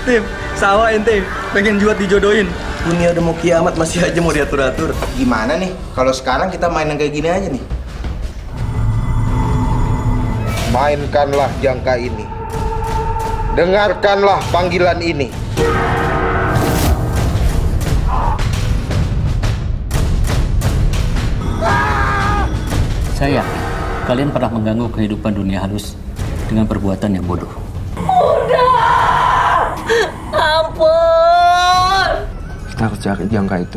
Steve, sawah ente pengen jual dijodohin. Dunia udah mau kiamat masih aja mau diatur-atur. Gimana nih? Kalau sekarang kita main yang kayak gini aja nih. Mainkanlah jangka ini. Dengarkanlah panggilan ini. Saya yakin kalian pernah mengganggu kehidupan dunia halus dengan perbuatan yang bodoh. Ampun! Kita harus cari jangka itu.